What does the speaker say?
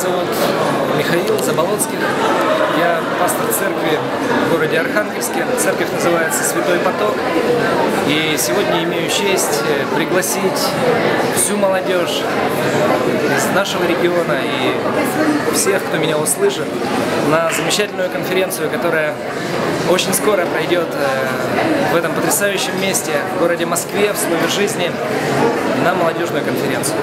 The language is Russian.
зовут Михаил Заболоцких. Я пастор церкви в городе Архангельске. Церковь называется «Святой поток». И сегодня имею честь э, пригласить всю молодежь из нашего региона и всех, кто меня услышит, на замечательную конференцию, которая очень скоро пройдет э, в этом потрясающем месте, в городе Москве, в Слове жизни, на молодежную конференцию.